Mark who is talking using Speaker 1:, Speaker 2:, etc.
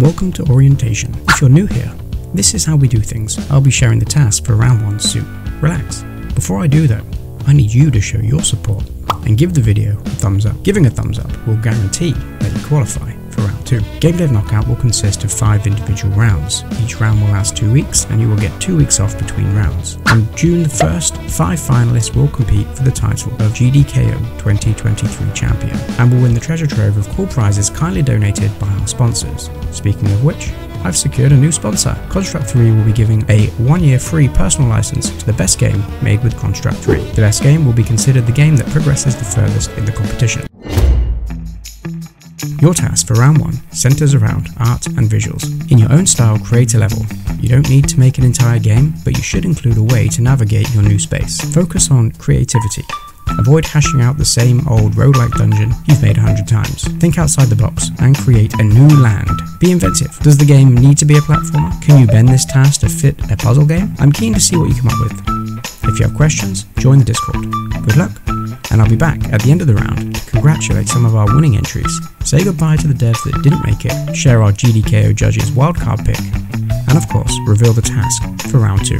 Speaker 1: Welcome to Orientation. If you're new here, this is how we do things. I'll be sharing the task for round 1 soon. Relax. Before I do though, I need you to show your support and give the video a thumbs up. Giving a thumbs up will guarantee that you qualify for round 2. Game Dev Knockout will consist of 5 individual rounds. Each round will last 2 weeks and you will get 2 weeks off between rounds. On June the 1st, 5 finalists will compete for the title of GDKO 2023 champion and will win the treasure trove of cool prizes kindly donated by our sponsors. Speaking of which, I've secured a new sponsor. Construct 3 will be giving a one year free personal license to the best game made with Construct 3. The best game will be considered the game that progresses the furthest in the competition. Your task for round 1 centers around art and visuals. In your own style, create a level. You don't need to make an entire game, but you should include a way to navigate your new space. Focus on creativity. Avoid hashing out the same old roguelike dungeon you've made a hundred times. Think outside the box and create a new land. Be inventive. Does the game need to be a platformer? Can you bend this task to fit a puzzle game? I'm keen to see what you come up with. If you have questions, join the Discord. Good luck, and I'll be back at the end of the round congratulate some of our winning entries, say goodbye to the devs that didn't make it, share our GDKO judges wildcard pick, and of course, reveal the task for round 2.